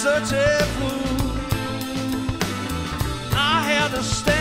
Such a fool. I had to stand